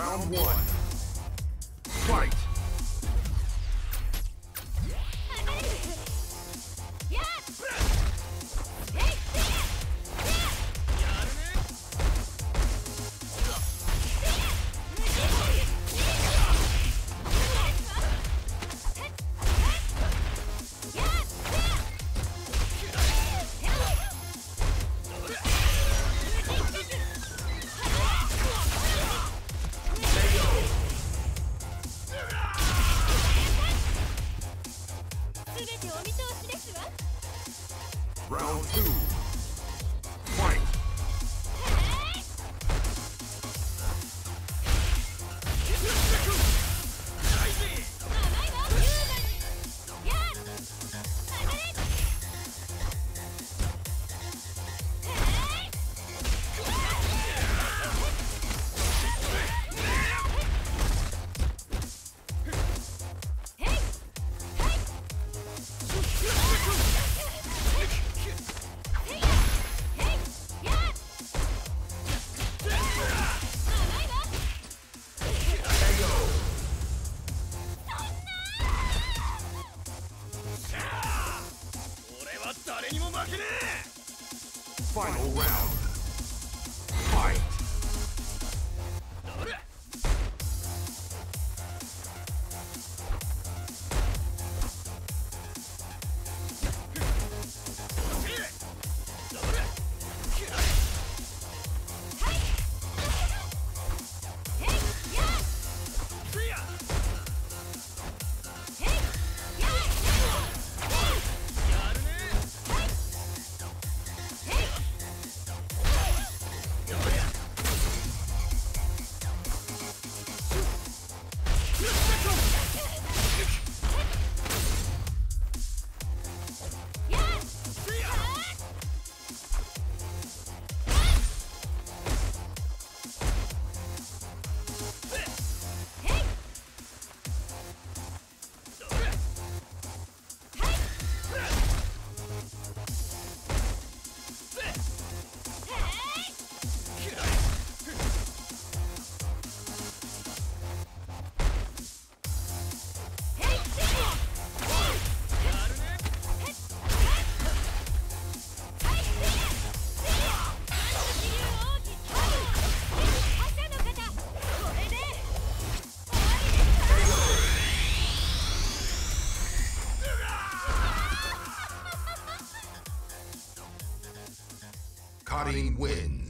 Round one. Fight! Round two. 誰にも負けねえ。Cutting wins.